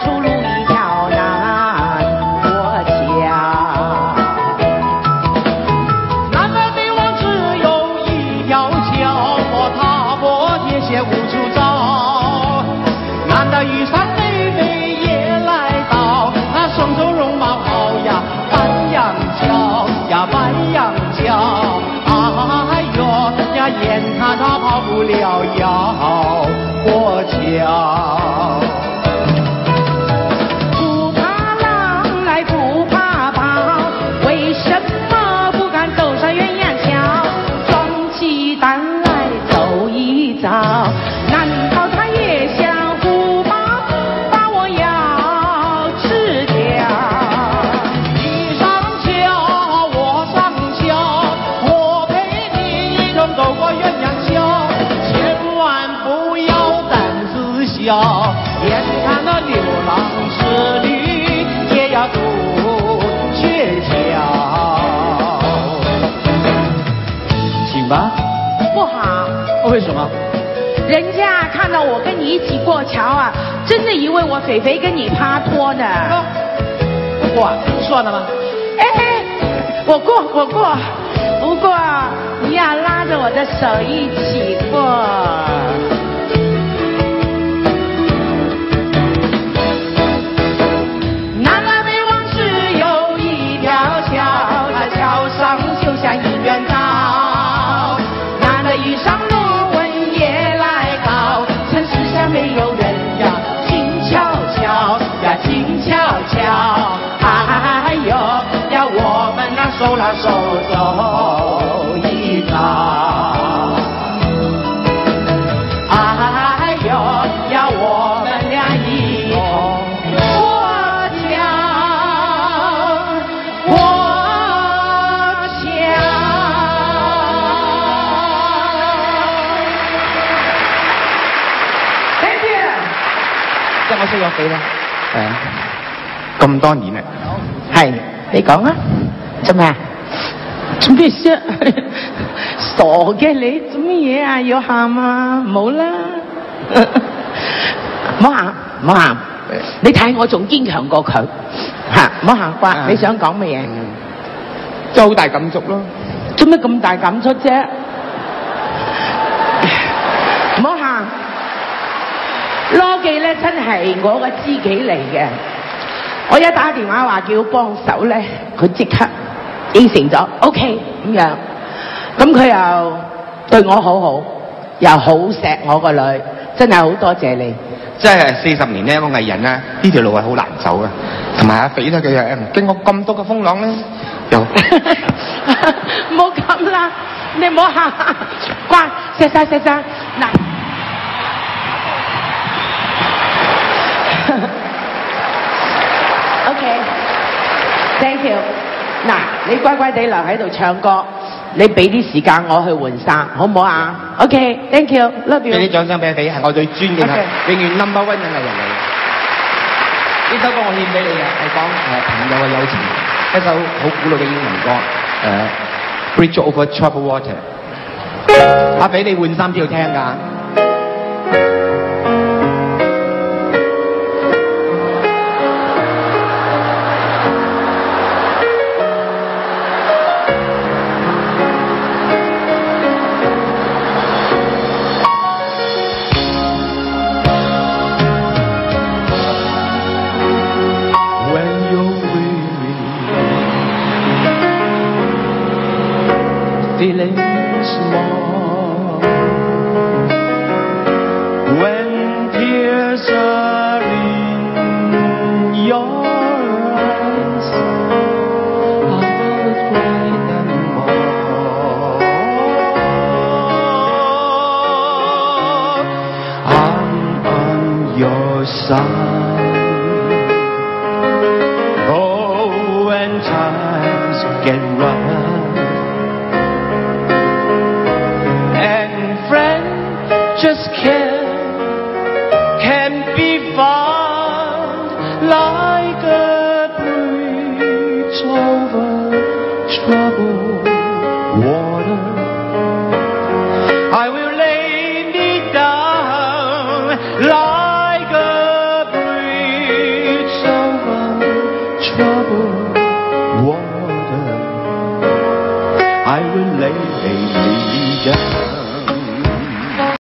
出路一条南过桥南来北往只有一条桥我踏破铁鞋无处找难得玉山妹妹也来到那送走容貌跑呀白羊角呀白羊角哎哟呀眼看他跑不了要过桥。子小，眼看那牛郎织女也要渡鹊橋。請吧，不好，为什么？人家看到我跟你一起过桥啊，真的以为我肥肥跟你趴拖呢。不过算了吧。哎，我过我过，不过你要拉着我的手一起過。手拉手走一遭。哎呦呀，我们俩一同過橋，過橋。Thank you。即係我識咗幾啦？係啊，咁多年啦。係，你讲啊，做咩啊？做咩啫？傻嘅你，做乜嘢啊？要喊啊？冇啦，唔好喊，唔好喊。你睇我仲坚强过佢，吓，唔好喊。啩你想講乜嘢？即係好大感觸咯。做乜咁大感觸啫？唔好喊。羅記咧真係我個知己嚟嘅，我一打電話話叫幫手咧，佢即刻應承咗，OK 咁樣。咁佢又對我好好，又好錫我個女，真係好多謝你。即係四十年咧，個藝人咧呢條路係好難走嘅，同埋阿肥咧佢又經過咁多嘅風浪咧，又 唔好咁啦，你唔好喊，乖，錫晒錫晒，嗱。OK，thank you。嗱，你乖乖地留喺度唱歌，你俾啲時間我去換衫，好唔好啊？OK，thank you，love you。俾啲掌聲俾阿肥，係我最尊敬嘅永遠 number one 嘅藝人嚟。呢首歌我獻俾你嘅，係講誒朋友嘅友情，一首好古老嘅英文歌，誒、Bridge over troubled water。阿肥你換衫都要聽㗎。Side. Oh, when times get rough and friends just can't can't be found like a bridge over troubled water.